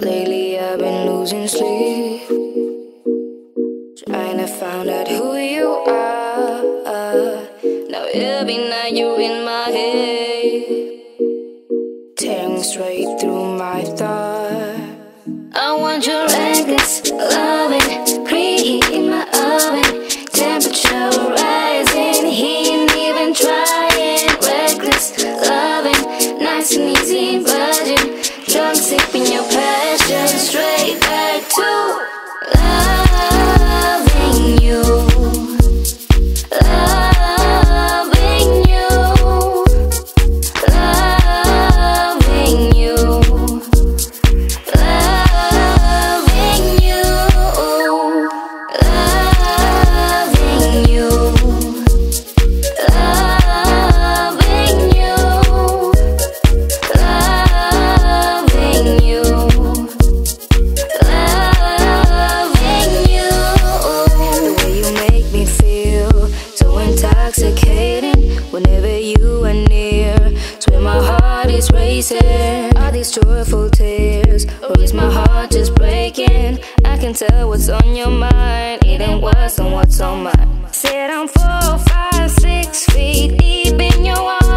Lately I've been losing sleep. Trying to find out who you are. Now every night you're in my head. Tearing straight through my thoughts I want your reckless loving Preheat in my oven. Temperature rising He ain't even trying. Reckless loving Nice and easy budget racing Are these joyful tears Or is my heart just breaking? I can tell what's on your mind It ain't worse than what's on mine. Said I'm four, five, six feet deep in your waters